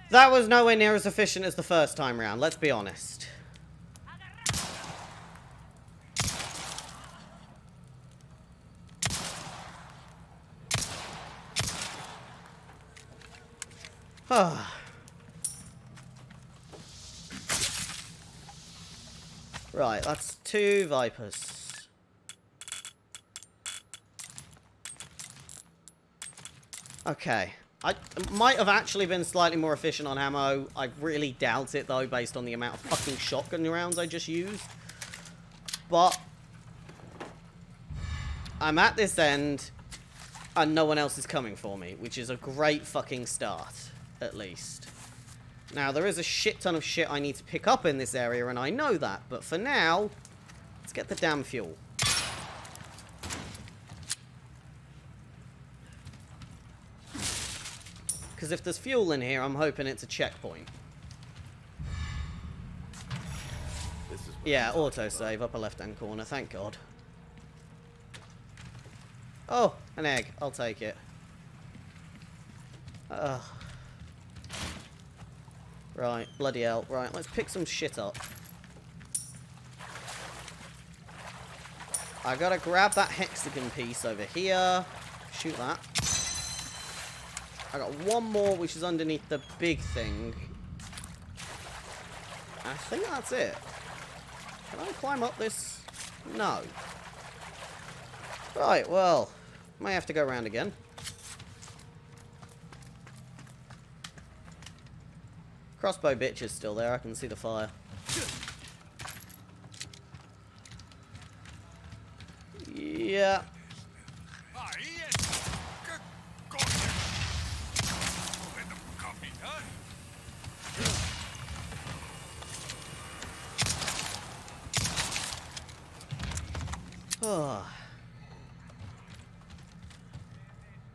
That was nowhere near as efficient as the first time round, let's be honest. Ah. right, that's two Vipers. Okay. I might have actually been slightly more efficient on ammo. I really doubt it, though, based on the amount of fucking shotgun rounds I just used. But... I'm at this end, and no one else is coming for me, which is a great fucking start, at least. Now, there is a shit ton of shit I need to pick up in this area, and I know that, but for now, let's get the damn fuel. Because if there's fuel in here, I'm hoping it's a checkpoint. This is what Yeah, autosave, upper left-hand corner, thank God. Oh, an egg. I'll take it. Ugh. Right, bloody hell. Right, let's pick some shit up. I gotta grab that hexagon piece over here. Shoot that. I got one more, which is underneath the big thing. I think that's it. Can I climb up this? No. Right, well, may have to go around again. Crossbow bitch is still there, I can see the fire. Yeah,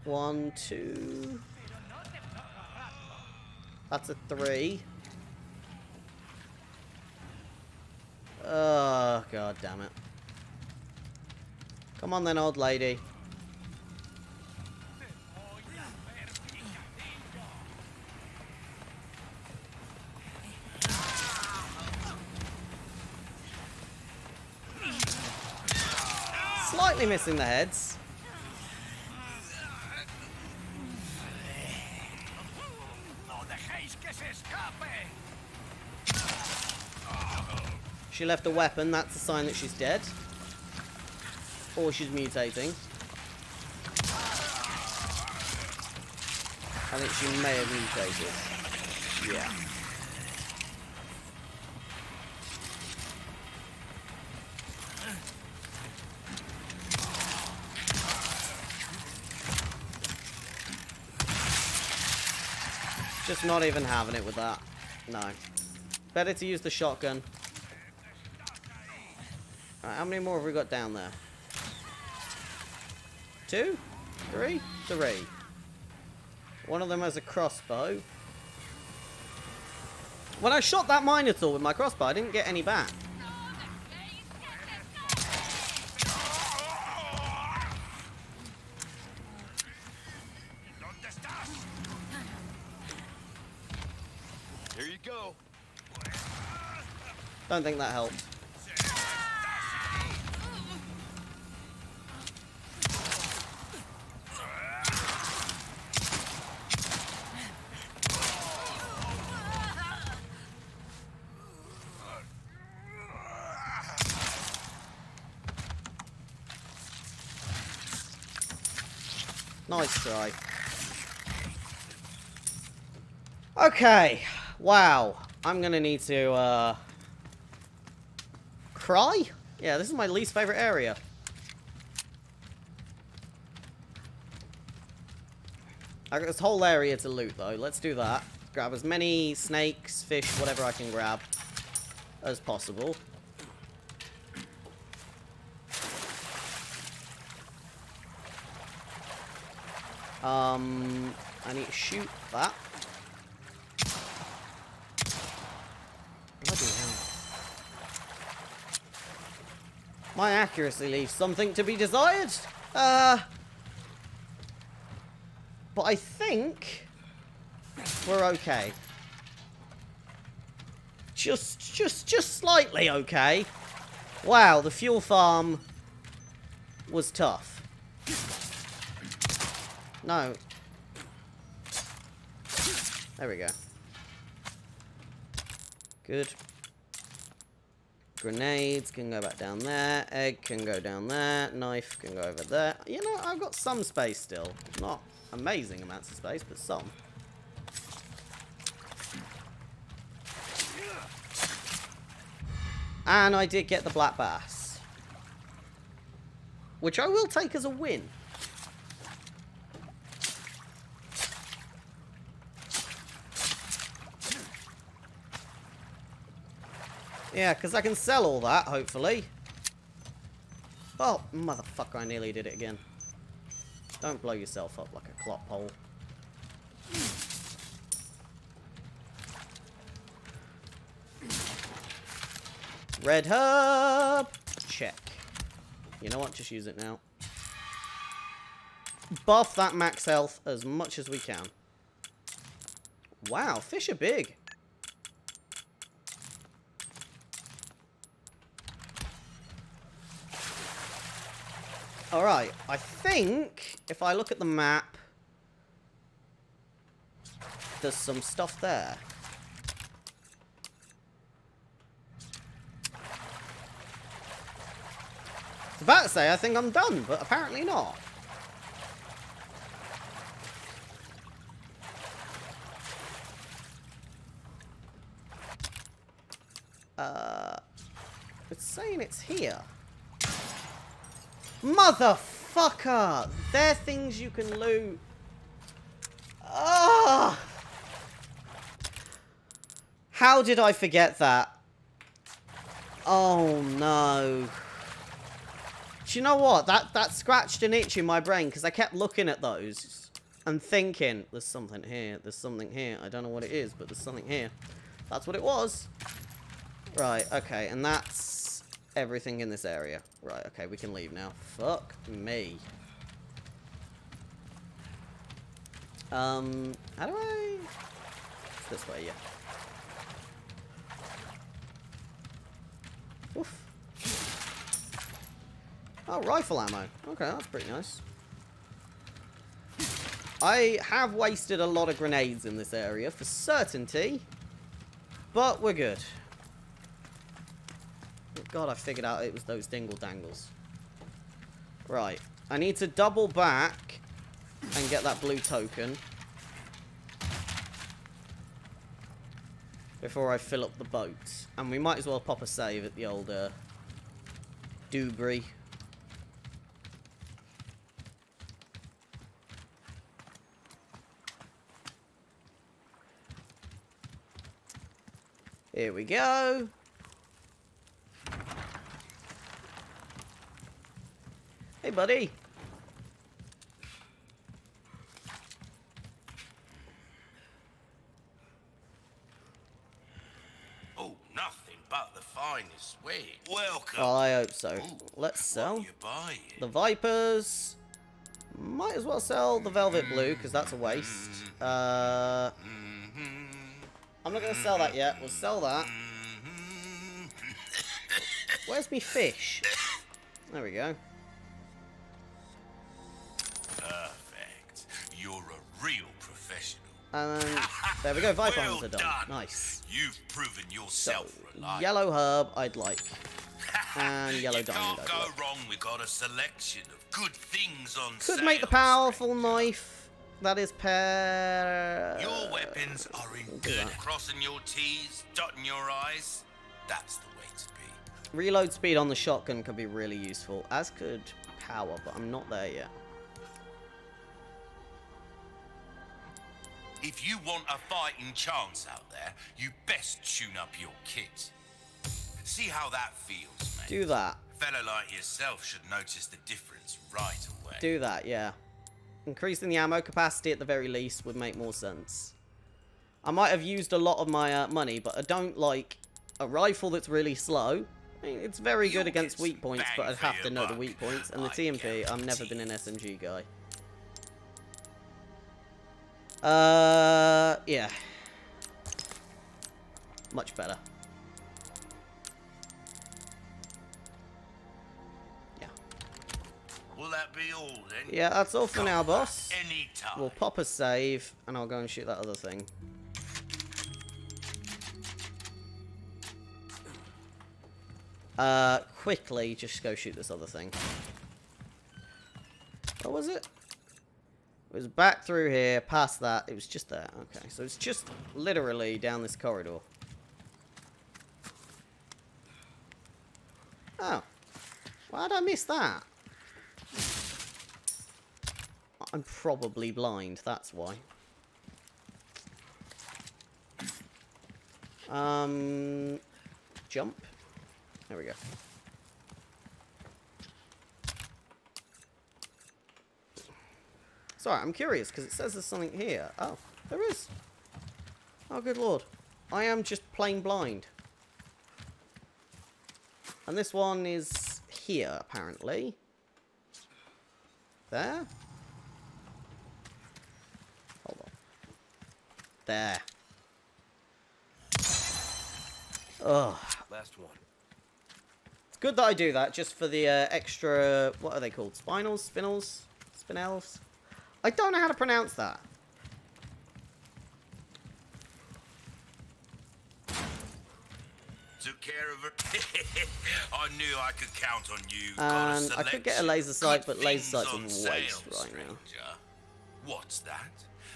One, two. That's a three. Oh, god damn it. Come on then, old lady. Slightly missing the heads. She left a weapon, that's a sign that she's dead. Or she's mutating. I think she may have mutated. Yeah. Not even having it with that. No. Better to use the shotgun. How many more have we got down there? Two? Three? Three. One of them has a crossbow. When I shot that Minotaur with my crossbow, I didn't get any back. Don't think that helped. Nice try. Okay. Wow. I'm gonna need to, uh... Cry? Yeah, this is my least favorite area. I got this whole area to loot, though. Let's do that. Grab as many snakes, fish, whatever I can grab as possible. Um, I need to shoot that. My accuracy leaves something to be desired. Uh, but I think we're okay. Just, just, just slightly okay. Wow, the fuel farm was tough. No. There we go. Good. Grenades can go back down there. Egg can go down there. Knife can go over there. You know, I've got some space still. Not amazing amounts of space, but some. And I did get the black bass. Which I will take as a win. Yeah, because I can sell all that, hopefully. Oh, motherfucker, I nearly did it again. Don't blow yourself up like a clock pole. Red herb! Check. You know what? Just use it now. Buff that max health as much as we can. Wow, fish are big. Alright, I think if I look at the map, there's some stuff there. I was about to say I think I'm done, but apparently not. Uh, it's saying it's here. Motherfucker! They're things you can loot. Ah! How did I forget that? Oh no. Do you know what? That that scratched an itch in my brain because I kept looking at those and thinking, there's something here, there's something here. I don't know what it is, but there's something here. That's what it was. Right, okay, and that's everything in this area. Right, okay, we can leave now. Fuck me. Um, how do I... It's this way, yeah. Oof. Oh, rifle ammo. Okay, that's pretty nice. I have wasted a lot of grenades in this area, for certainty. But we're good. God, I figured out it was those dingle dangles. Right. I need to double back and get that blue token. Before I fill up the boat. And we might as well pop a save at the old uh. Here we go. Hey, buddy. Oh, nothing but the finest ware. Welcome. Well, I hope so. Ooh, Let's sell. The Vipers. Might as well sell the Velvet Blue, because that's a waste. Uh, I'm not going to sell that yet. We'll sell that. Where's me fish? [laughs] There we go. Real professional. And then, [laughs] there we go, Viper well Hunter done. done. Nice. You've proven So, yourself reliable. yellow herb, I'd like. [laughs] and yellow you diamond, can't go like. wrong. We've got a selection of good things on Could sale, make the powerful stranger. knife. That is pair. Your weapons are in good. Crossing your T's, dotting your I's. That's the way to be. Reload speed on the shotgun could be really useful, as could power, but I'm not there yet. If you want a fighting chance out there, you best tune up your kit. See how that feels, mate. Do that. A fella like yourself should notice the difference right away. Do that, yeah. Increasing the ammo capacity at the very least would make more sense. I might have used a lot of my uh, money, but I don't like a rifle that's really slow. I mean, it's very good You'll against weak points, but I'd have to know the weak points. And the I TMP, I've never been an. SMG guy. Uh, yeah. Much better. Yeah. Will that be all then? Yeah, that's all for Come now, boss. Anytime. We'll pop a save, and I'll go and shoot that other thing. Uh, quickly, just go shoot this other thing. What was it? It was back through here, past that. It was just there. Okay, so it's just literally down this corridor. Oh. Why did I miss that? I'm probably blind, that's why. Um, jump. There we go. Sorry, I'm curious because it says there's something here. Oh, there is. Oh, good lord. I am just plain blind. And this one is here, apparently. There? Hold on. There. Ugh. Last one. It's good that I do that just for the uh, extra... What are they called? Spinals? Spinels? Spinels? I don't know how to pronounce that. Took care of her. [laughs] I knew I could count on you. A um, I could get a laser sight, but laser sight's a on waste sale, right now. What's that?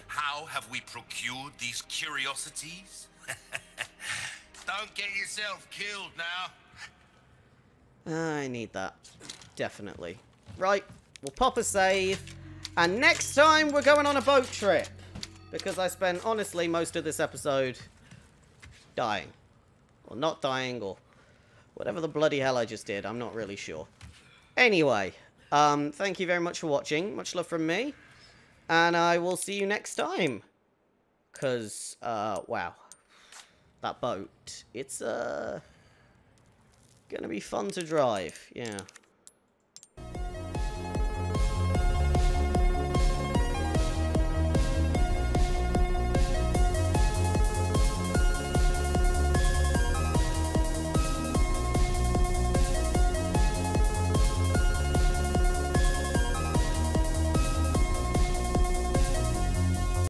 How have we procured these curiosities? [laughs] Don't get yourself killed now. I need that. Definitely. Right, we'll pop a save. And next time, we're going on a boat trip. Because I spent, honestly, most of this episode dying. Or not dying, or whatever the bloody hell I just did. I'm not really sure. Anyway, um, thank you very much for watching. Much love from me. And I will see you next time. Because, uh, wow. That boat. It's, uh... Gonna be fun to drive, yeah.